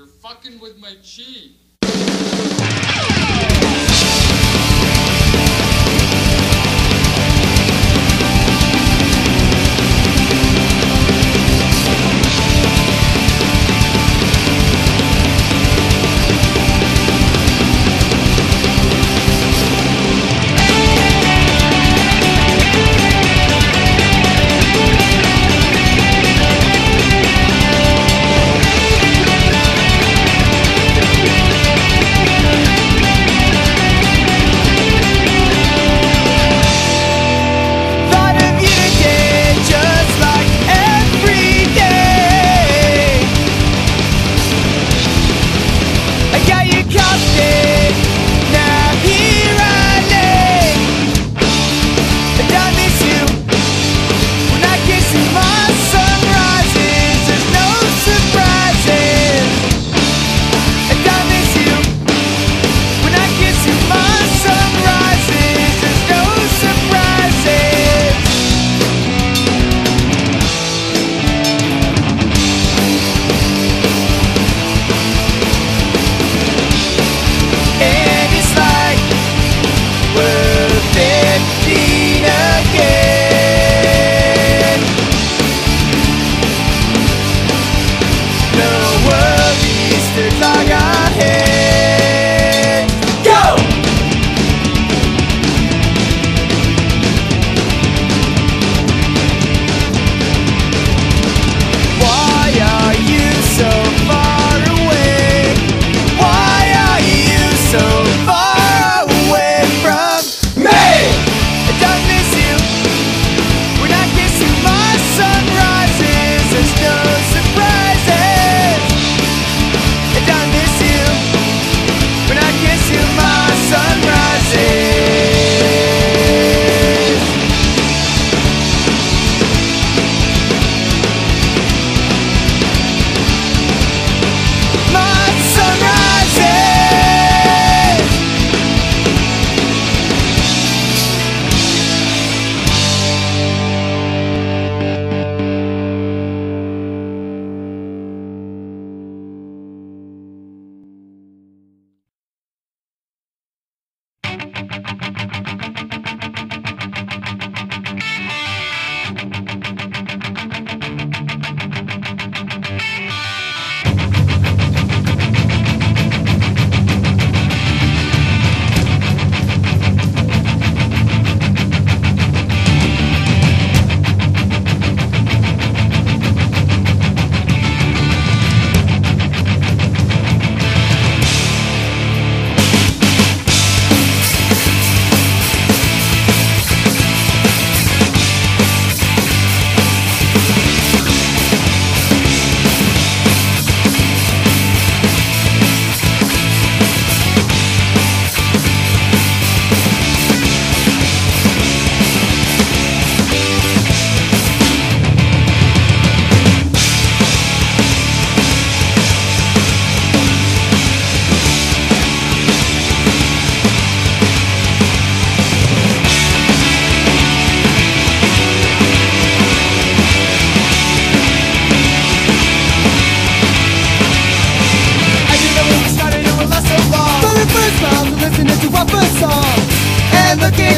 You're fucking with my chi.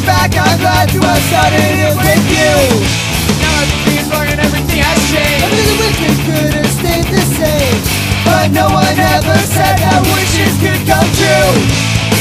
it back, I'm glad to have started it with you. Now I've been and everything has changed. I knew the wicked could have stayed the same. But no one ever said that wishes could come true.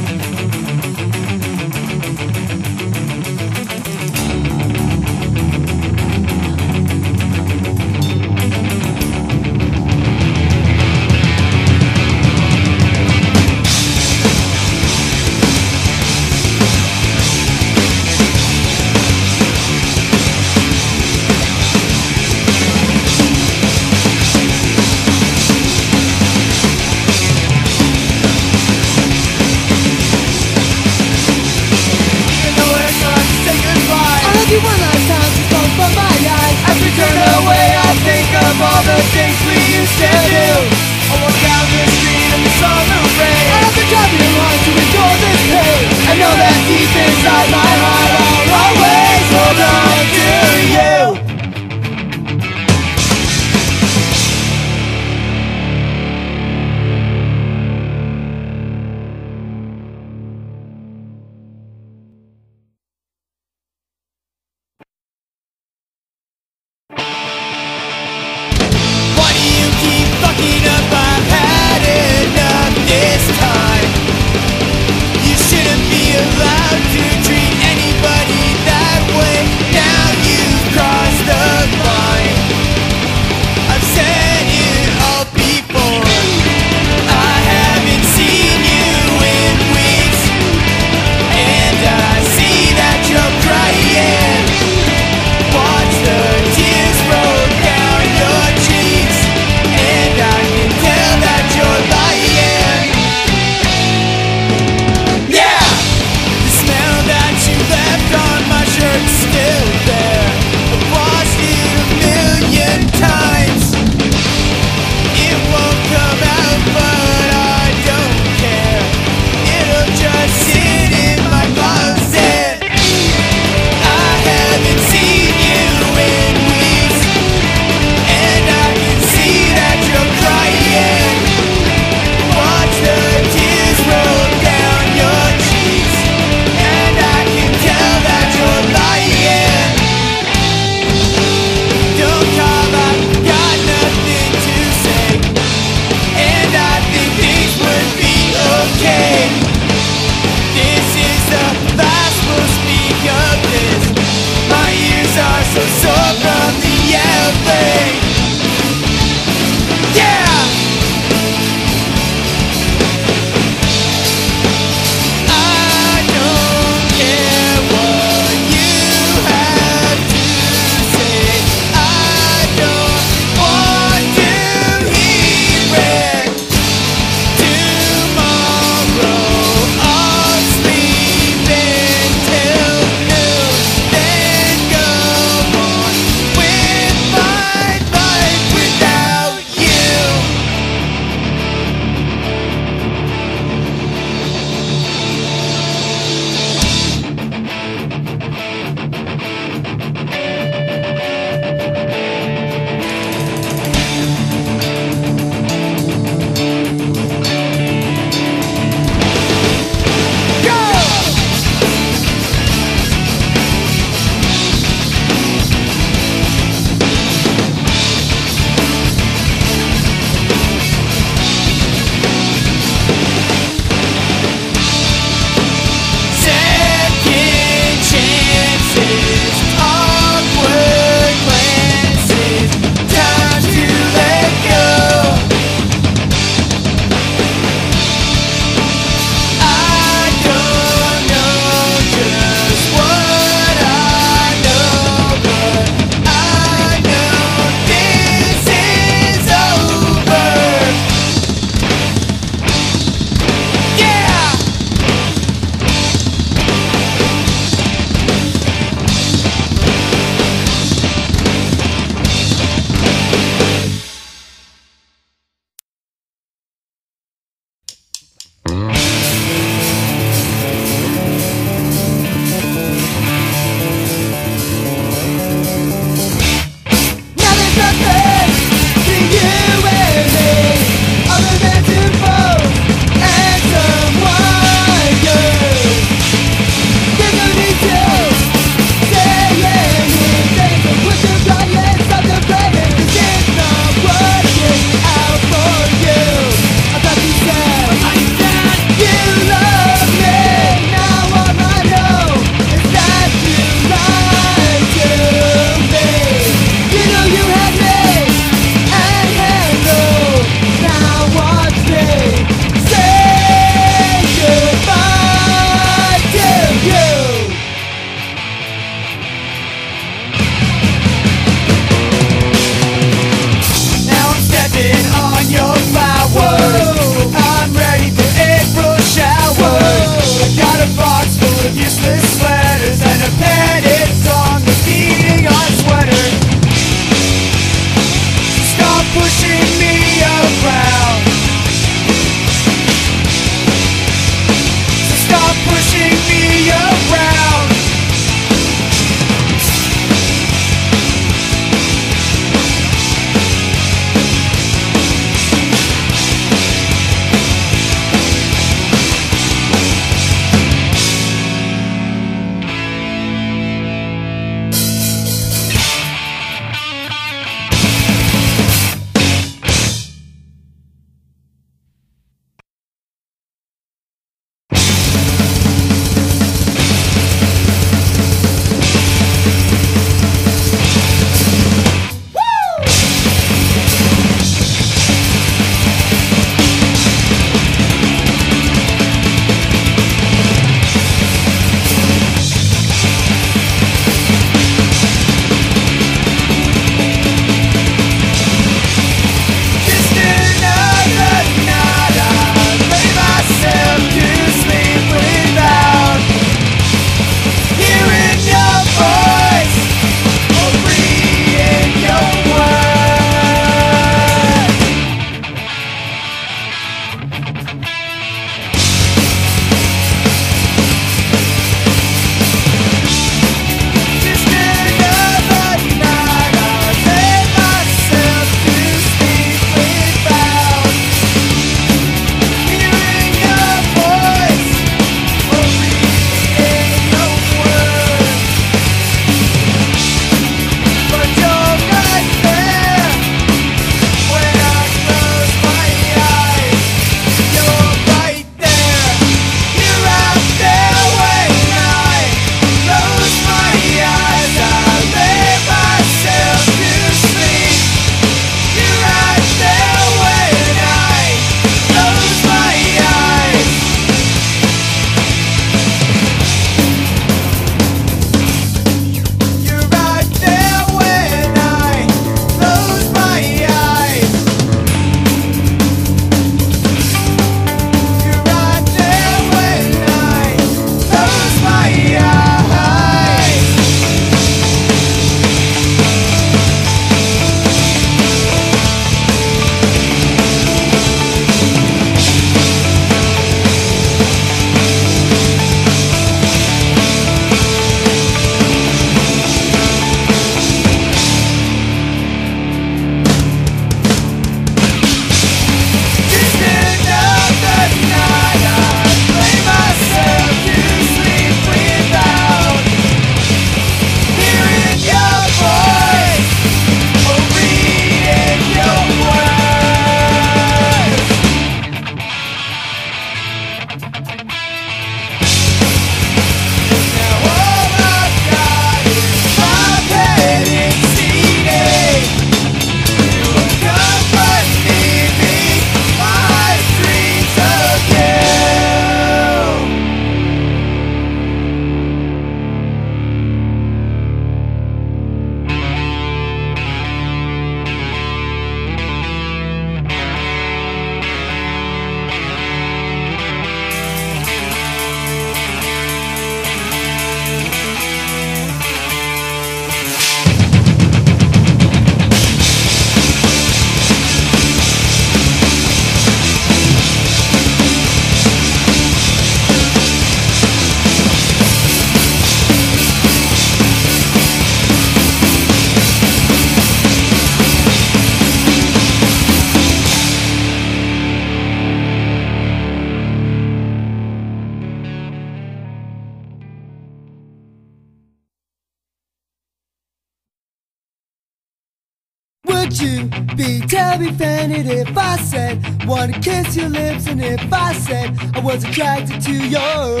Would you be? Terribly offended if I said Wanna kiss your lips and if I said I was attracted to your eyes.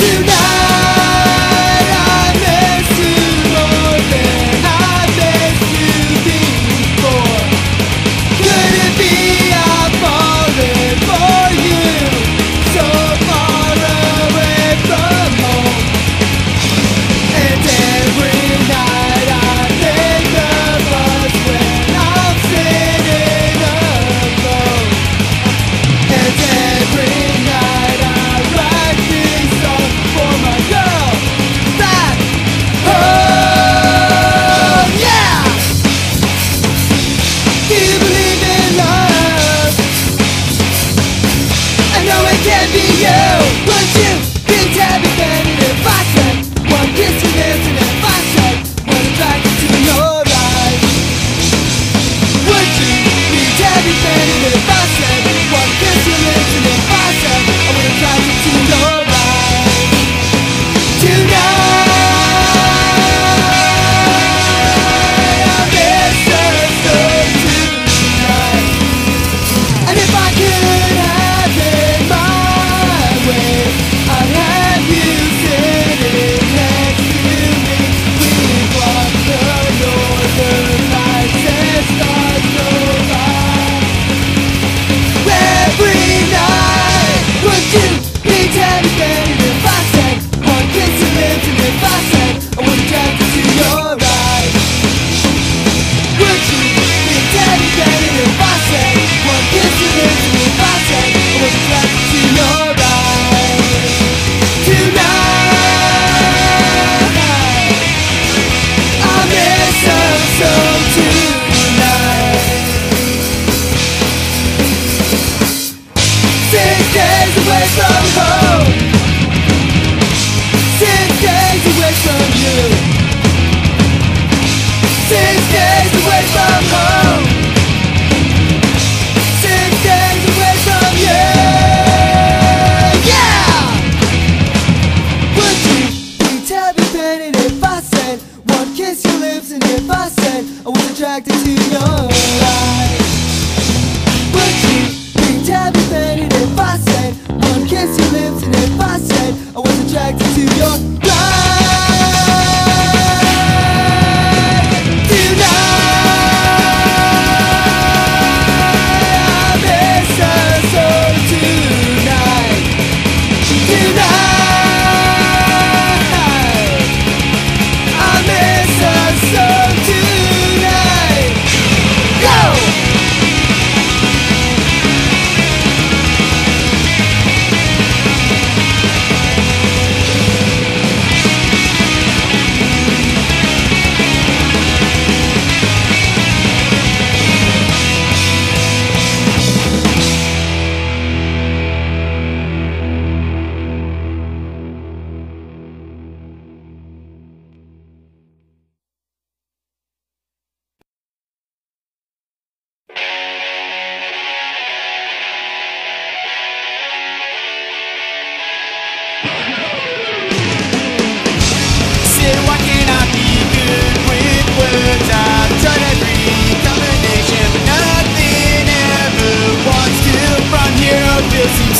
Tonight.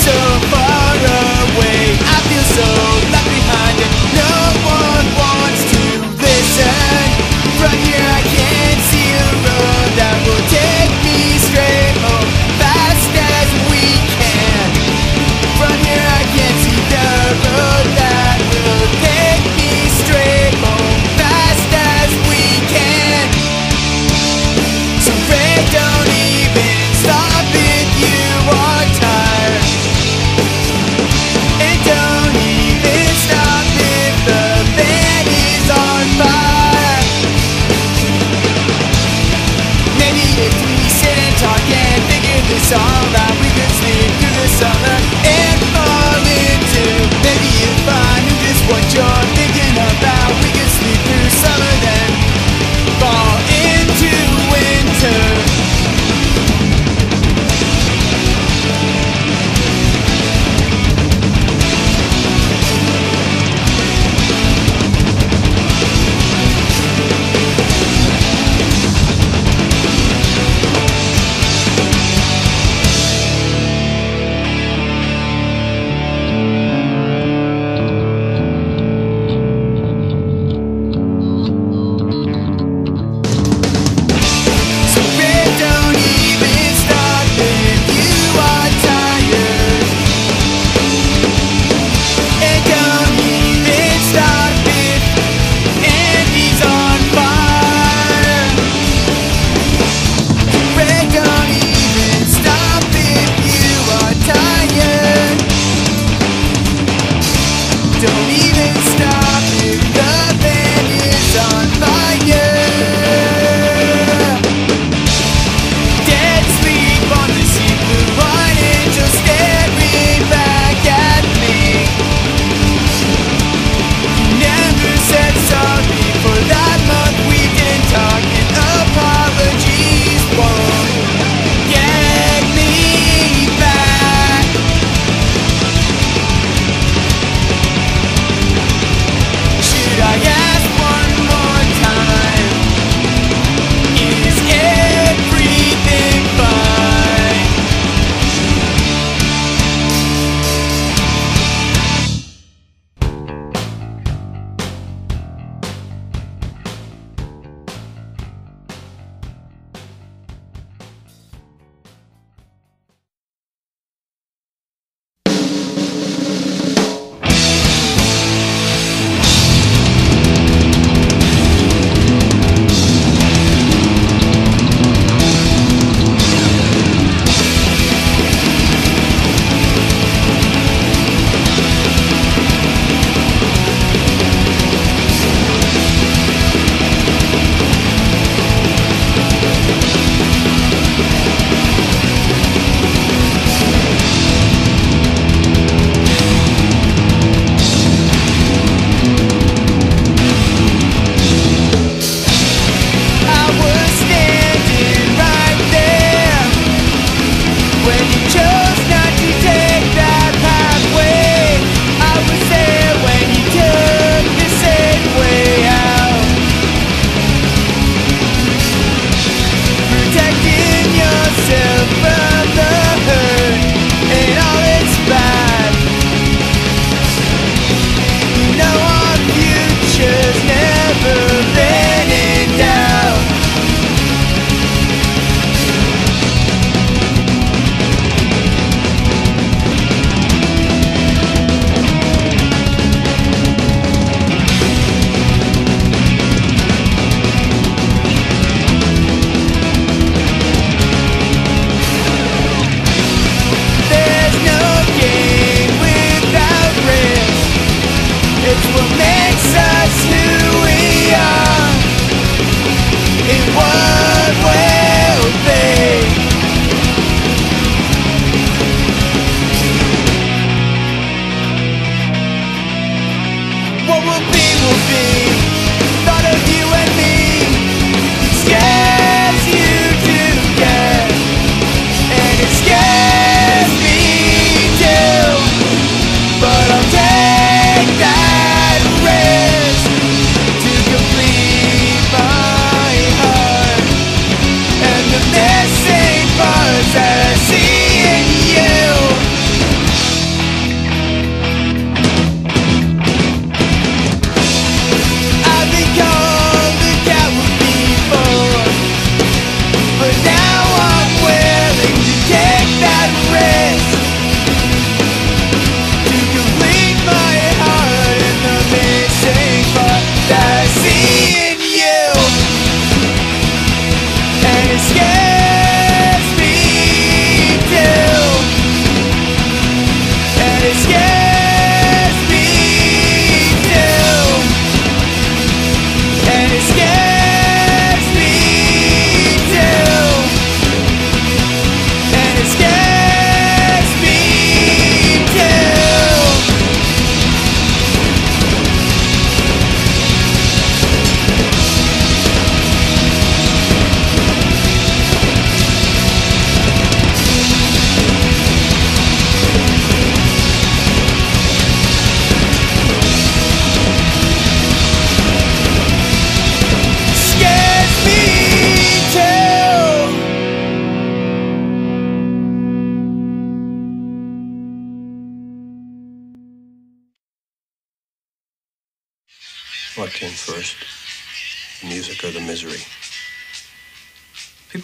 So far summer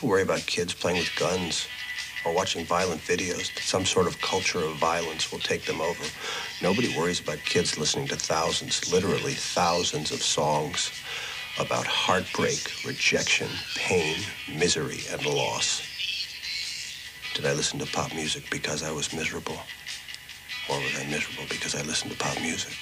People worry about kids playing with guns or watching violent videos some sort of culture of violence will take them over. Nobody worries about kids listening to thousands, literally thousands of songs about heartbreak, rejection, pain, misery, and loss. Did I listen to pop music because I was miserable? Or was I miserable because I listened to pop music?